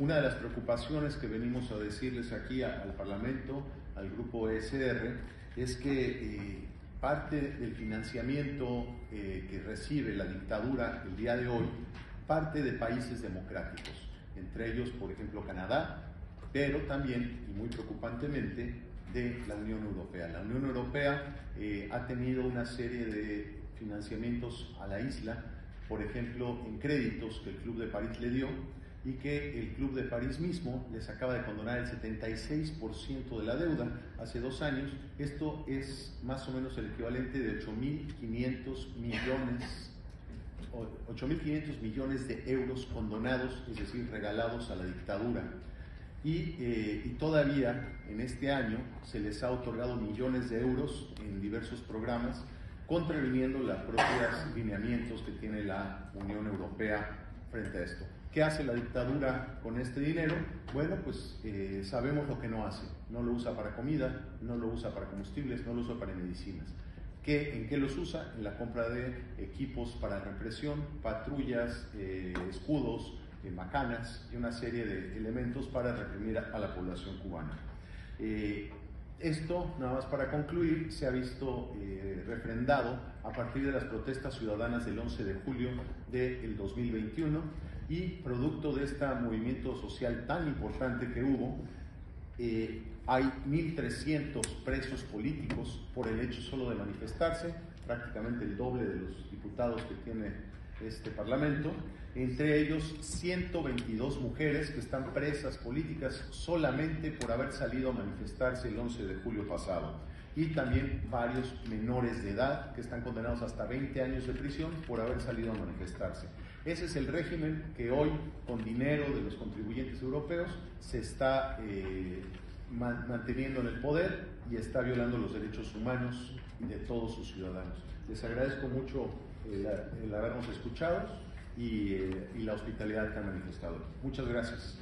una de las preocupaciones que venimos a decirles aquí al Parlamento, al grupo ESR, es que eh, parte del financiamiento eh, que recibe la dictadura el día de hoy parte de países democráticos, entre ellos, por ejemplo, Canadá, pero también, y muy preocupantemente, de la Unión Europea. La Unión Europea eh, ha tenido una serie de financiamientos a la isla, por ejemplo, en créditos que el Club de París le dio y que el Club de París mismo les acaba de condonar el 76% de la deuda hace dos años. Esto es más o menos el equivalente de 8.500 millones 8.500 millones de euros condonados, es decir, regalados a la dictadura. Y, eh, y, todavía en este año se les ha otorgado millones de euros en diversos programas, contraviniendo los propios lineamientos que tiene la Unión Europea frente a esto. ¿Qué hace la dictadura con este dinero? Bueno, pues eh, sabemos lo que no hace. No lo usa para comida, no lo usa para combustibles, no lo usa para medicinas. ¿En qué los usa? En la compra de equipos para represión, patrullas, eh, escudos, eh, macanas y una serie de elementos para reprimir a, la población cubana. Eh, esto, nada más para concluir, se ha visto refrendado a partir de las protestas ciudadanas del 11 de julio del 2021 y producto de este movimiento social tan importante que hubo, eh, hay 1.300 presos políticos por el hecho solo de manifestarse, prácticamente el doble de los diputados que tiene este Parlamento, entre ellos 122 mujeres que están presas políticas solamente por haber salido a manifestarse el 11 de julio pasado, y también varios menores de edad que están condenados hasta 20 años de prisión por haber salido a manifestarse. Ese es el régimen que hoy, con dinero de los contribuyentes europeos, se está eh, manteniendo en el poder y está violando los derechos humanos de todos sus ciudadanos. Les agradezco mucho el, habernos escuchado y, eh, y la hospitalidad que han manifestado. Muchas gracias.